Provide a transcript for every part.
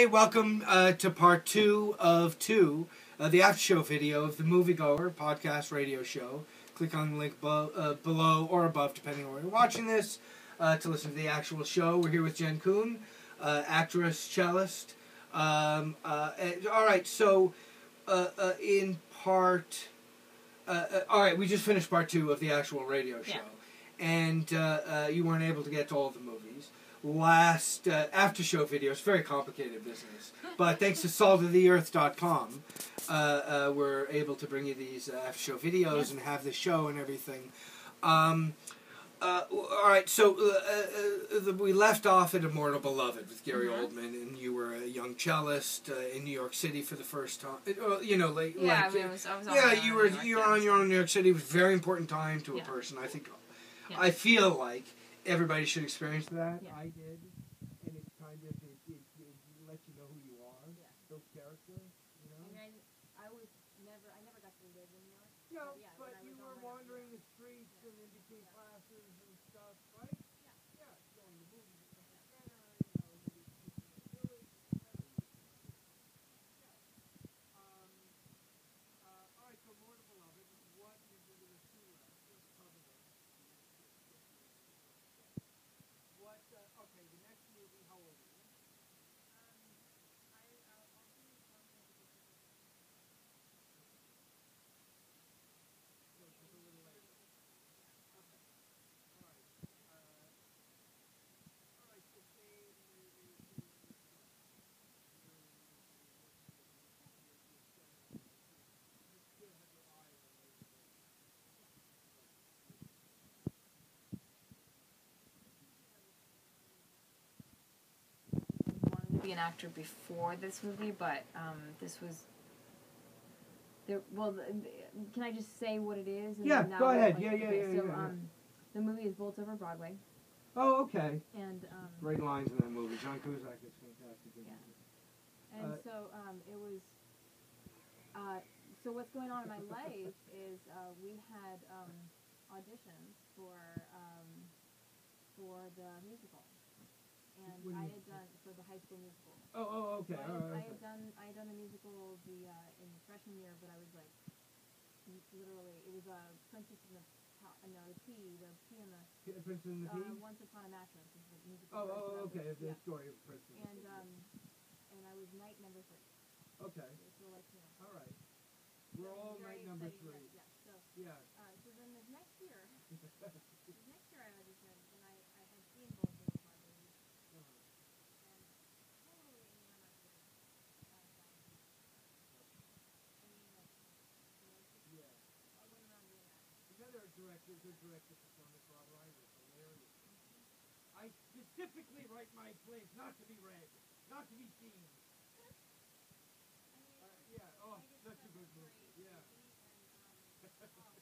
Hey, welcome uh, to part two of two, uh, the after show video of the Moviegoer podcast radio show. Click on the link uh, below or above, depending on where you're watching this, uh, to listen to the actual show. We're here with Jen Kuhn, uh, actress, cellist. Um, uh, and- all right, so uh, uh, in part, uh, uh, all right, we just finished part two of the actual radio show, Yeah. and uh, uh, you weren't able to get to all the movies. Last uh, after show video is very complicated business, but thanks to saltoftheearth.com, uh, uh, we're able to bring you these uh, after show videos Yeah. and have the show and everything. Um, uh, all right, so uh, uh, the, we left off at Immortal Beloved with Gary Mhm. Oldman, and you were a young cellist uh, in New York City for the first time. You know, like, Yeah, like I, mean, I was, I was yeah, you were in New York, you were on your own in New York City. It was a very important time to a person. I think Yeah. I feel like everybody should experience that. Yeah. I did, and it kind of it, it, it lets you know who you are. Yeah. Those characters, you know. I I, I was never, I never got to live in New York. No, yeah, but you were wandering the streets and in between classes and stuff, right? Yeah. Yeah, going to movies at the center, you know, maybe speaking in the village, etc. Yeah. Um, uh, all right, so Immortal Beloved. What is it in the two left? Let's cover this. What? Uh, okay, the next movie. How old are you? I, I'll, I'll be um, So it's just a little later. Okay. All right. Uh, all right. So say maybe. You still have your eye on those. wanted to be an actor before this movie, but um, this was. There, well, can I just say what it is? and Yeah, go ahead. like, Yeah, yeah, okay, yeah, So, yeah, yeah. um, the movie is Bullets Over Broadway, Oh, okay. and um, Great lines in that movie. John Cusack is fantastic. Yeah. and Uh, so um, it was. Uh, so what's going on in my life is uh, we had um, auditions for um, for the musical, and What do you I had done for the high school musical. Oh, oh, okay. So I, had, right. I had done I had done the musical the uh, in the freshman year, but I was like literally it was a uh, Princess in the uh, no the P the P and the P- Prince and the uh, Once Upon a Mattress is the musical. Oh, oh, okay. The Yeah. story of Prince and the um and I was knight number three. Okay. So like you know. All right. We're all knight number three. Yeah. So Yeah. uh, so then this next year this next year I auditioned and I I had seen both of the movies Uh-huh. and totally enamored with uh, that movie. I mean like you know just Yeah. I went around doing that. The other director, good director performance, Rob Reiner, hilarious. I specifically write my plays not to be read, not to be seen. Uh, yeah. Oh, such a good movie. Yeah.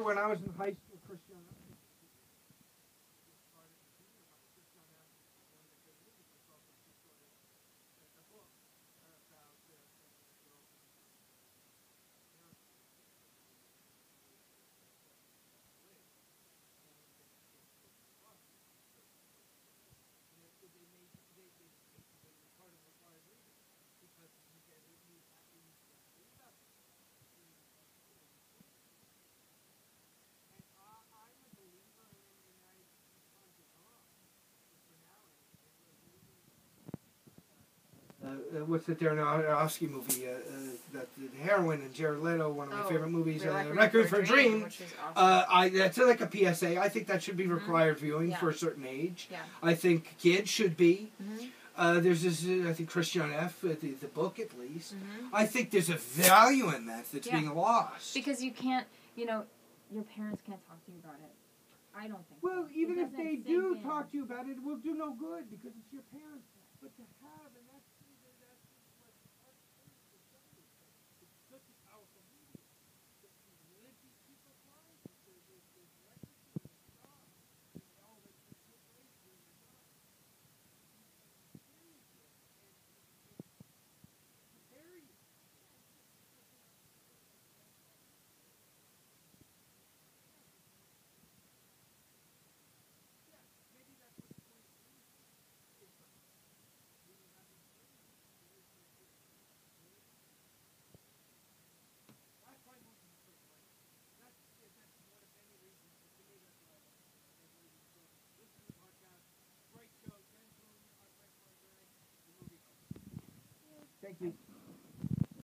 remember when I was in high school, Uh, uh, what's the Darren Aronofsky movie? Uh, uh, that the heroin and Jared Leto, one of my Oh, favorite movies. Uh, Requiem Requiem for a Dream. is awesome. Uh, I that's like a PSA. I think that should be Mhm. required viewing Yeah. for a certain age. yeah. I think kids should be. Mhm. Uh, there's this, uh, I think Christian F. Uh, the, the book at least. Mhm. I think there's a value in that that's Yeah. being lost. Because you can't, you know, your parents can't talk to you about it. I don't think. well, so. Even if they do in. talk to you about it, it will do no good because it's your parents. But to have